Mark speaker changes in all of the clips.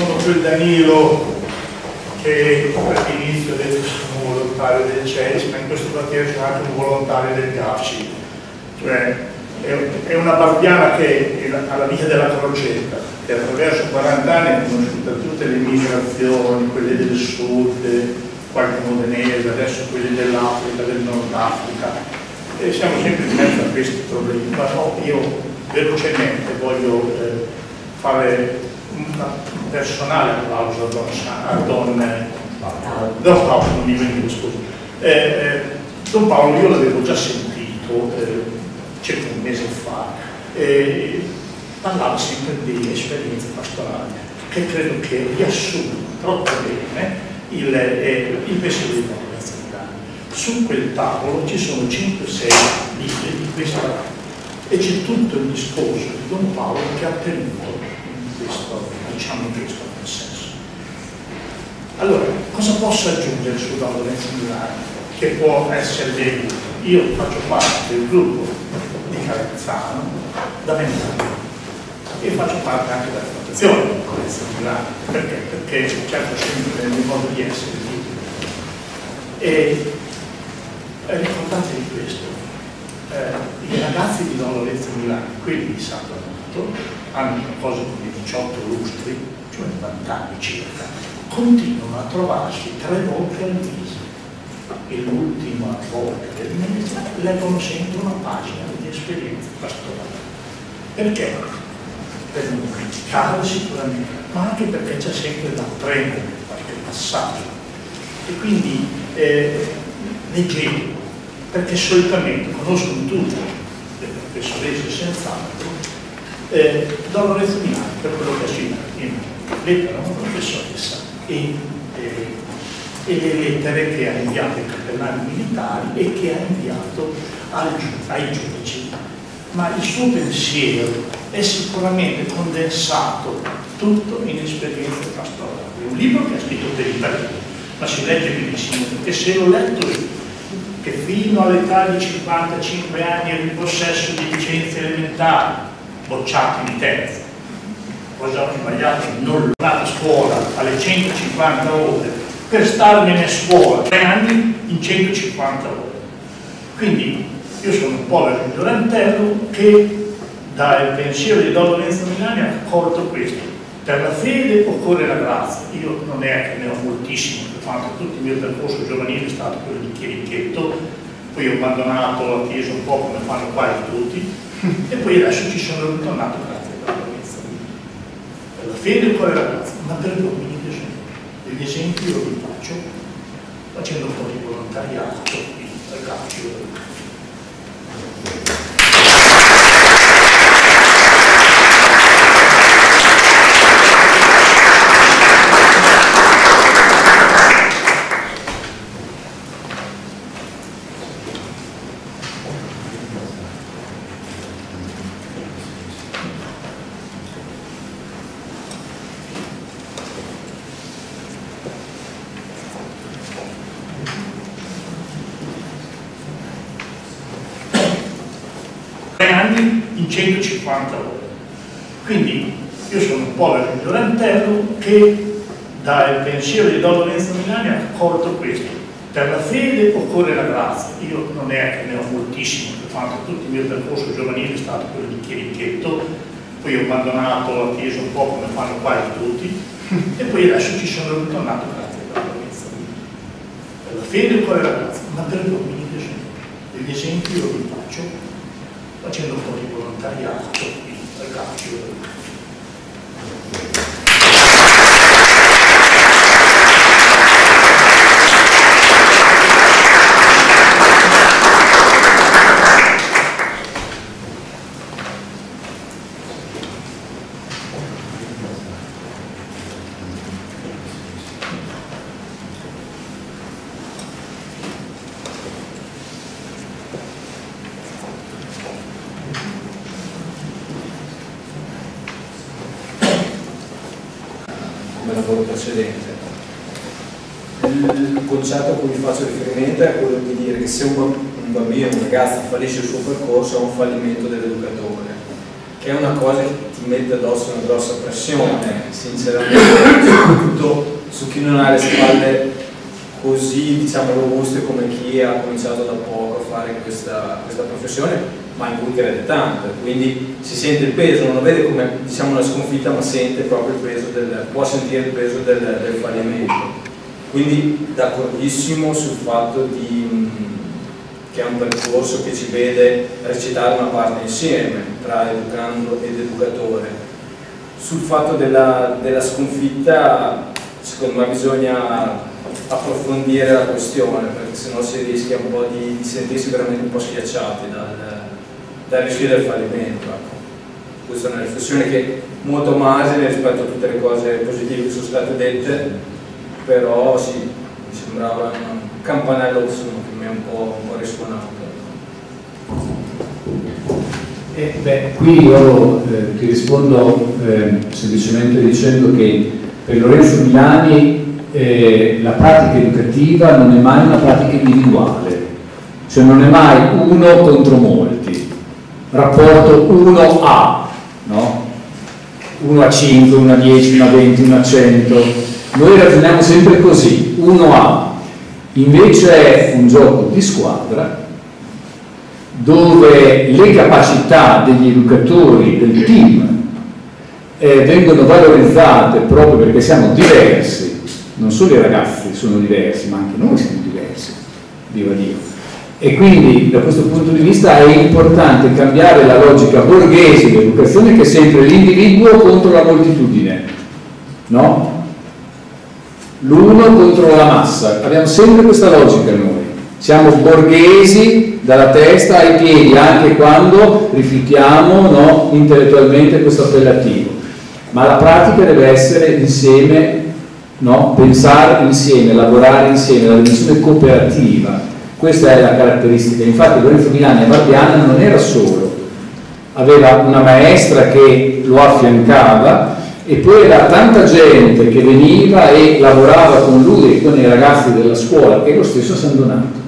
Speaker 1: sono quel Danilo che all'inizio ha detto sono un volontario del CES, ma in questo quartiere sono anche un volontario del GAFSI. Cioè, è una barbiana che ha la via della crocetta, che attraverso 40 anni ha conosciuto tutte le migrazioni, quelle del sud, qualche modenese, adesso quelle dell'Africa, del Nord Africa. E siamo sempre in mezzo a questi problemi, ma no, io velocemente voglio eh, fare un personale applauso a Don, a Don, Don Paolo, non mi veniva scusa. Eh, eh, Don Paolo io l'avevo già sentito eh, circa un mese fa, eh, parlava sempre di esperienze pastorali che credo che riassumono troppo bene il, eh, il pensiero di Don Su quel tavolo ci sono 5-6 libri di questa e c'è tutto il discorso di Don Paolo che ha tenuto diciamo, in questo consesso. Allora, cosa posso aggiungere su Don Lorenzo Milano che può essere di Io faccio parte del gruppo di Carezzano da vent'anni e faccio parte anche della fondazione di Lorenzo Milano perché? Perché certo sempre nel modo di essere. E ricordate di questo, eh, i ragazzi di Don Lorenzo Milano, quelli di San Donato, hanno qualcosa come 18 lustri, cioè 90 anni circa, continuano a trovarsi tre volte al mese e l'ultima volta del mese leggono sempre una pagina di esperienza pastorale. Perché? Per non criticare sicuramente, ma anche perché c'è sempre da prendere qualche passaggio. E quindi eh, leggendo perché solitamente conoscono tutti le professoresse senz'altro eh, Don Lorenzo Milano per quello che ha citato in lettera a una professoressa e, eh, e, le lettere che ha inviato ai cappellani militari e che ha inviato al, ai giudici. Ma il suo pensiero è sicuramente condensato tutto in esperienze pastorali è un libro che ha scritto per i partiti ma si legge benissimo e se l'ho letto io che fino all'età di 55 anni era in possesso di licenze elementari, bocciati di terza. Cosa ho sbagliato? Non andare a scuola alle 150 ore per starmene a scuola tre anni in 150 ore. Quindi io sono un povero ignorantello che dal pensiero di Don Lorenzo Milani ha accolto questo. Per la fede occorre la grazia. Io non è che ne ho moltissimo fatto tutto il mio percorso giovanile è stato quello di Chierichetto, poi ho abbandonato la chiesa un po' come fanno quasi tutti, e poi adesso ci sono ritornato grazie alla grazia. Per la fede e poi la grazia, ma per gli uomini che sono. Degli esempi io li faccio facendo un po' di volontariato, di calcio. Anni in 150 ore. Quindi io sono un povero ignorantello che dal pensiero di Don Lorenzo Milani ha accolto questo. Per la fede occorre la grazia. Io non è che ne ho moltissimo, ho fatto tutto il mio percorso giovanile è stato quello di Chierichetto, poi ho abbandonato la chiesa un po' come fanno quasi tutti, e poi adesso ci sono ritornato grazie alla grazia. Per la fede occorre la grazia, ma per gli uomini che sono. Degli esempi vi faccio facendo un po' di volontariato al calcio
Speaker 2: concetto a cui faccio riferimento è quello di dire che se un bambino, un ragazzo fallisce il suo percorso è un fallimento dell'educatore. che è una cosa che ti mette addosso una grossa pressione, sinceramente, soprattutto su chi non ha le spalle così diciamo robuste come chi ha cominciato da poco a fare questa, questa professione ma in cui crede tanto quindi si sente il peso, non lo vede come diciamo una sconfitta ma sente proprio il peso del, può sentire il peso del, del fallimento. Quindi d'accordissimo sul fatto di, che è un percorso che ci vede recitare una parte insieme tra educando ed educatore. Sul fatto della, della sconfitta secondo me bisogna approfondire la questione perché sennò si rischia un po' di, di sentirsi veramente un po' schiacciati dal, dal rischio del fallimento. Ecco. Questa è una riflessione che molto margine rispetto a tutte le cose positive che sono state dette, però sì, mi sembrava un campanello insomma, che mi ha un po', un po risuonato.
Speaker 3: Eh, beh, qui io eh, ti rispondo eh, semplicemente dicendo che per Lorenzo Milani eh, la pratica educativa non è mai una pratica individuale, cioè non è mai uno contro molti, rapporto 1 a, no? 1 a 5, 1 a 10, 1 a 20, 1 a 100, noi ragioniamo sempre così, 1 a, invece è un gioco di squadra dove le capacità degli educatori del team eh, vengono valorizzate proprio perché siamo diversi non solo i ragazzi sono diversi, ma anche noi siamo diversi, viva Dio. E quindi da questo punto di vista è importante cambiare la logica borghese dell'educazione che è sempre l'individuo contro la moltitudine, no? L'uno contro la massa, abbiamo sempre questa logica noi. Siamo borghesi dalla testa ai piedi, anche quando rifiutiamo no, intellettualmente questo appellativo. Ma la pratica deve essere insieme no? pensare insieme, lavorare insieme, la dimensione cooperativa, questa è la caratteristica. Infatti Lorenzo Milani a Barbiana non era solo, aveva una maestra che lo affiancava e poi era tanta gente che veniva e lavorava con lui e con i ragazzi della scuola che lo stesso San Donato.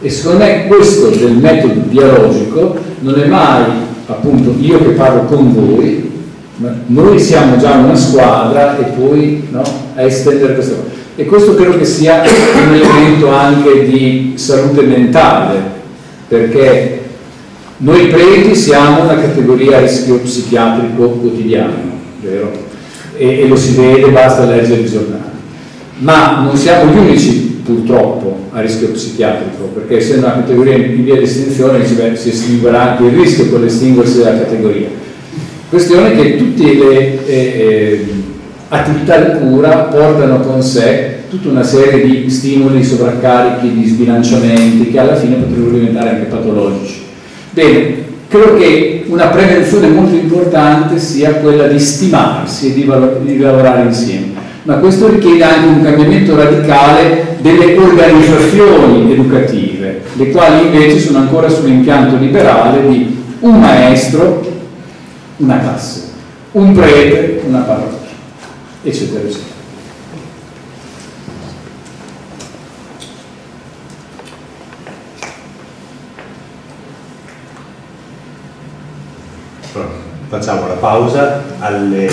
Speaker 3: E secondo me questo del metodo dialogico non è mai appunto io che parlo con voi, noi siamo già una squadra e poi no, a estendere questa cosa. E questo credo che sia un elemento anche di salute mentale, perché noi preti siamo una categoria a rischio psichiatrico quotidiano, vero? E, e lo si vede, basta leggere i giornali. Ma non siamo gli unici purtroppo a rischio psichiatrico, perché essendo una categoria in via di estinzione si estinguerà anche il rischio per l'estinguersi della categoria Questione che tutte le eh, eh, attività di cura portano con sé tutta una serie di stimoli, sovraccarichi, di sbilanciamenti che alla fine potrebbero diventare anche patologici. Bene, credo che una prevenzione molto importante sia quella di stimarsi e di, di lavorare insieme, ma questo richiede anche un cambiamento radicale delle organizzazioni educative, le quali invece sono ancora sull'impianto liberale di un maestro una classe, un prete, una parrocchia, eccetera, eccetera.
Speaker 4: Facciamo la pausa alle